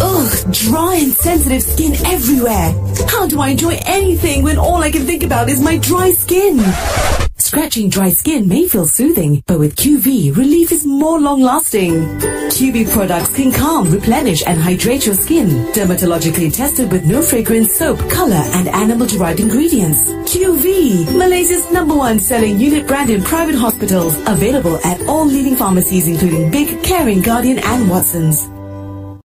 Ugh, dry and sensitive skin everywhere. How do I enjoy anything when all I can think about is my dry skin? Scratching dry skin may feel soothing, but with QV, relief is more long-lasting. QV products can calm, replenish, and hydrate your skin. Dermatologically tested with no fragrance, soap, color, and animal-derived ingredients. QV, Malaysia's number one selling unit brand in private hospitals. Available at all leading pharmacies including Big, Caring, Guardian, and Watsons.